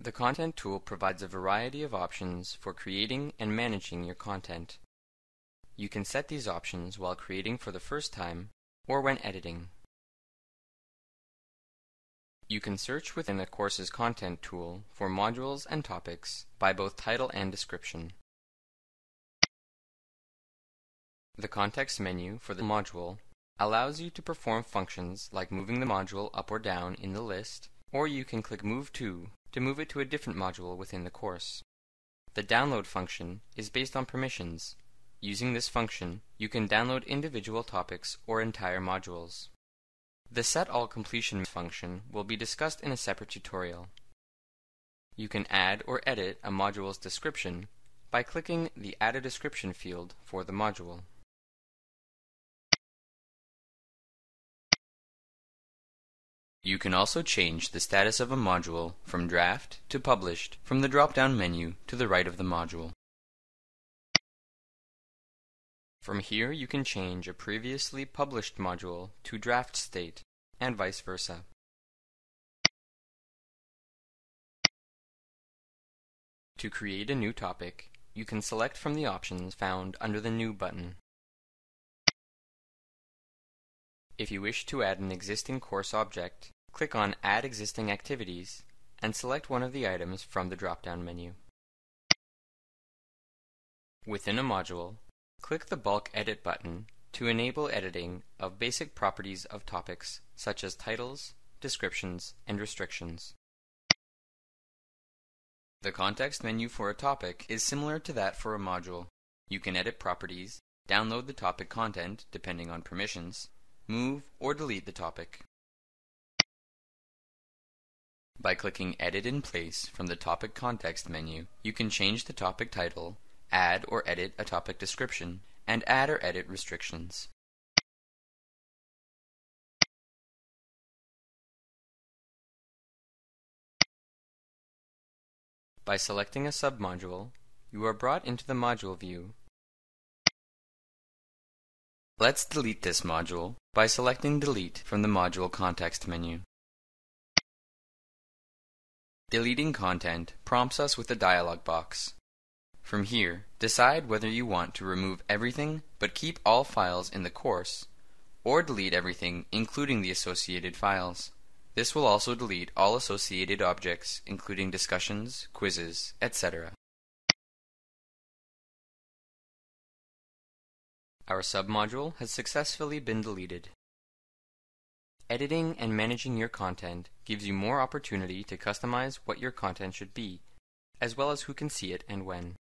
The Content tool provides a variety of options for creating and managing your content. You can set these options while creating for the first time or when editing. You can search within the course's Content tool for modules and topics by both title and description. The context menu for the module allows you to perform functions like moving the module up or down in the list, or you can click Move To to move it to a different module within the course. The download function is based on permissions. Using this function, you can download individual topics or entire modules. The Set All Completion function will be discussed in a separate tutorial. You can add or edit a module's description by clicking the Add a Description field for the module. You can also change the status of a module from draft to published from the drop-down menu to the right of the module. From here you can change a previously published module to draft state, and vice versa. To create a new topic, you can select from the options found under the New button. If you wish to add an existing course object, click on Add Existing Activities and select one of the items from the drop-down menu. Within a module, click the Bulk Edit button to enable editing of basic properties of topics such as titles, descriptions, and restrictions. The context menu for a topic is similar to that for a module. You can edit properties, download the topic content depending on permissions, move or delete the topic. By clicking Edit in Place from the Topic Context menu, you can change the topic title, add or edit a topic description, and add or edit restrictions. By selecting a submodule, you are brought into the module view. Let's delete this module by selecting Delete from the Module Context menu. Deleting content prompts us with a dialog box. From here, decide whether you want to remove everything but keep all files in the course, or delete everything including the associated files. This will also delete all associated objects, including discussions, quizzes, etc. Our submodule has successfully been deleted. Editing and managing your content gives you more opportunity to customize what your content should be, as well as who can see it and when.